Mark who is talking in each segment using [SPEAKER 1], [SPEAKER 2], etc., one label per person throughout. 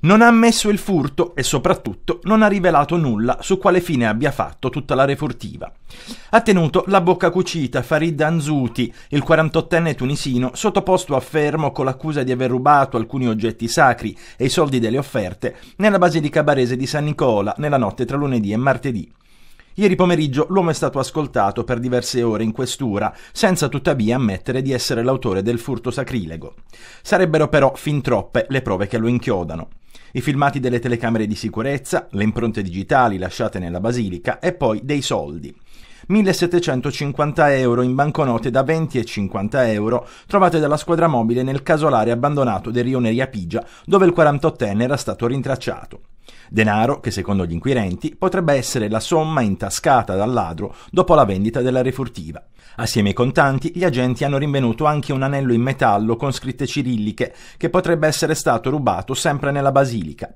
[SPEAKER 1] Non ha ammesso il furto e soprattutto non ha rivelato nulla su quale fine abbia fatto tutta la refurtiva. Ha tenuto la bocca cucita Farid Anzuti, il 48enne tunisino, sottoposto a fermo con l'accusa di aver rubato alcuni oggetti sacri e i soldi delle offerte nella basilica barese di San Nicola nella notte tra lunedì e martedì. Ieri pomeriggio l'uomo è stato ascoltato per diverse ore in questura, senza tuttavia ammettere di essere l'autore del furto sacrilego. Sarebbero però fin troppe le prove che lo inchiodano i filmati delle telecamere di sicurezza, le impronte digitali lasciate nella basilica e poi dei soldi. 1750 euro in banconote da 20 e 50 euro trovate dalla squadra mobile nel casolare abbandonato del rione Riapigia dove il 48enne era stato rintracciato. Denaro che secondo gli inquirenti potrebbe essere la somma intascata dal ladro dopo la vendita della refurtiva. Assieme ai contanti, gli agenti hanno rinvenuto anche un anello in metallo con scritte cirilliche che potrebbe essere stato rubato sempre nella basilica.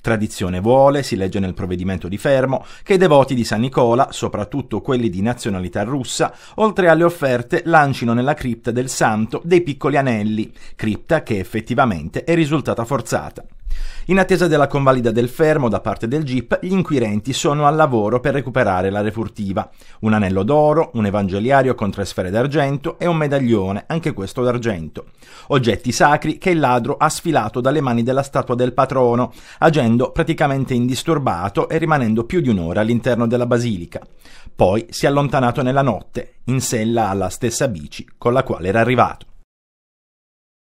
[SPEAKER 1] Tradizione vuole, si legge nel provvedimento di fermo, che i devoti di San Nicola, soprattutto quelli di nazionalità russa, oltre alle offerte lancino nella cripta del santo dei piccoli anelli, cripta che effettivamente è risultata forzata. In attesa della convalida del fermo da parte del GIP, gli inquirenti sono al lavoro per recuperare la refurtiva. Un anello d'oro, un evangeliario con tre sfere d'argento e un medaglione, anche questo d'argento. Oggetti sacri che il ladro ha sfilato dalle mani della statua del patrono, agendo praticamente indisturbato e rimanendo più di un'ora all'interno della basilica. Poi si è allontanato nella notte, in sella alla stessa bici con la quale era arrivato.